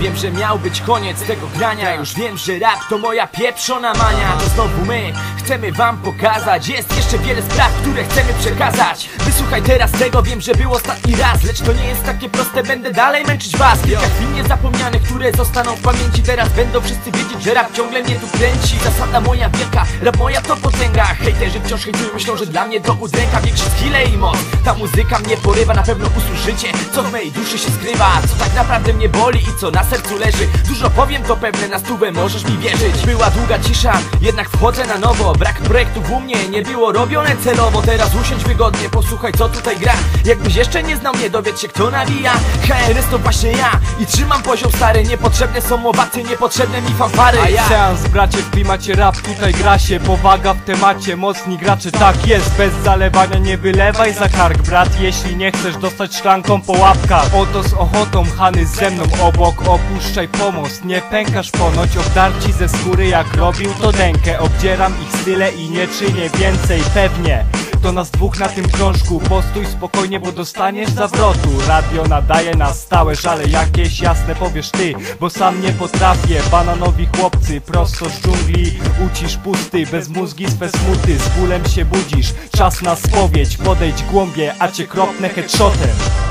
Wiem, że miał być koniec tego grania. Już wiem, że rap to moja pieprzona mania. To znowu my chcemy wam pokazać. Jest jeszcze wiele spraw, które chcemy przekazać. Wysłuchaj teraz tego, wiem, że był ostatni raz. Lecz to nie jest takie proste, będę dalej męczyć was. Kilka chwil niezapomnianych, które zostaną w pamięci. Teraz będą wszyscy wiedzieć, że rap ciągle mnie tu kręci. Zasada moja wielka, rap moja to potęga. Hejterzy wciąż hejtują, myślą, że dla mnie to udręka. Większy skille i moc, ta muzyka mnie porywa Na pewno usłyszycie, co w mojej duszy się skrywa. Co tak naprawdę mnie boli i co na sercu leży. Dużo powiem, to pewne na stówę, możesz mi wierzyć. Była długa cisza, jednak wchodzę na nowo. Brak projektów u mnie nie było robione celowo. Teraz usiądź wygodnie, posłuchaj co tutaj gra. Jakbyś jeszcze nie znał mnie, dowiedz się kto nawija. KRS to właśnie ja i trzymam poziom stary Niepotrzebne są mowacy, niepotrzebne mi fanfary. A ja. Seans bracie w klimacie rap tutaj gra się. Powaga w temacie, mocni gracze tak jest. Bez zalewania nie wylewaj za kark brat. Jeśli nie chcesz dostać szklanką po łapkach. Oto z ochotą Hany ze mną. Obok Opuszczaj pomost, nie pękasz ponoć. Obdarci ze skóry jak robił to dękę Obdzieram ich style i nie czynię więcej pewnie to nas dwóch na tym krążku. Postój spokojnie, bo dostaniesz zawrotu. Radio nadaje na stałe żale. Jakieś jasne powiesz ty Bo sam nie potrafię, bananowi chłopcy Prosto z dżungli, ucisz pusty Bez mózgi swe smuty, z bólem się budzisz. Czas na spowiedź, podejdź głębie A cię kropnę headshotem